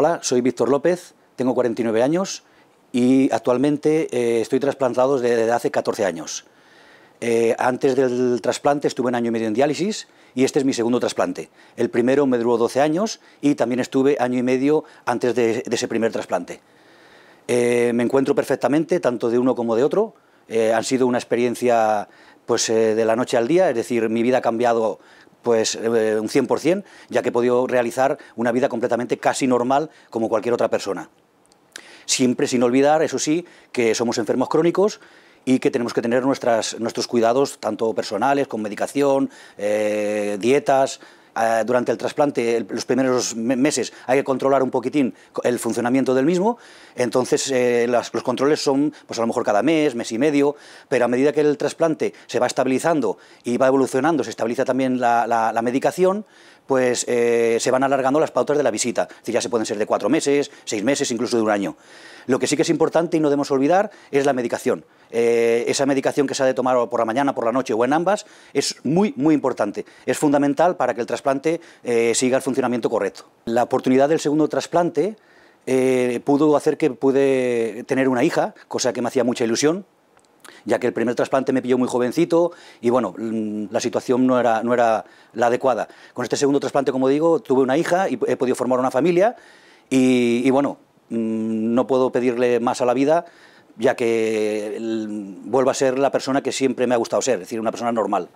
Hola, soy Víctor López, tengo 49 años y actualmente eh, estoy trasplantado desde hace 14 años. Eh, antes del trasplante estuve un año y medio en diálisis y este es mi segundo trasplante. El primero me duró 12 años y también estuve año y medio antes de, ese primer trasplante. Eh, me encuentro perfectamente, tanto de uno como de otro. han sido una experiencia pues, de la noche al día, es decir, mi vida ha cambiado pues un 100%, ya que he podido realizar una vida completamente casi normal como cualquier otra persona. Siempre sin olvidar, eso sí, que somos enfermos crónicos y que tenemos que tener nuestras, nuestros cuidados, tanto personales, con medicación, eh, dietas, eh, durante el trasplante, los primeros meses, hay que controlar un poquitín el funcionamiento del mismo, entonces eh, los controles son pues a lo mejor cada mes, mes y medio, pero a medida que el trasplante se va estabilizando y va evolucionando, se estabiliza también la, la medicación, pues eh, se van alargando las pautas de la visita. Es decir, ya se pueden ser de cuatro meses, seis meses, incluso de un año. Lo que sí que es importante y no debemos olvidar es la medicación. Eh, esa medicación que se ha de tomar por la mañana, por la noche o en ambas es muy, muy importante. Es fundamental para que el trasplante eh, siga el funcionamiento correcto. La oportunidad del segundo trasplante pudo hacer que pude tener una hija, cosa que me hacía mucha ilusión, ya que el primer trasplante me pilló muy jovencito y bueno, mm, la situación no era, no era la adecuada. Con este segundo trasplante, como digo, tuve una hija y he podido formar una familia y, bueno, mm, no puedo pedirle más a la vida ya que vuelva a ser la persona que siempre me ha gustado ser, es decir, una persona normal.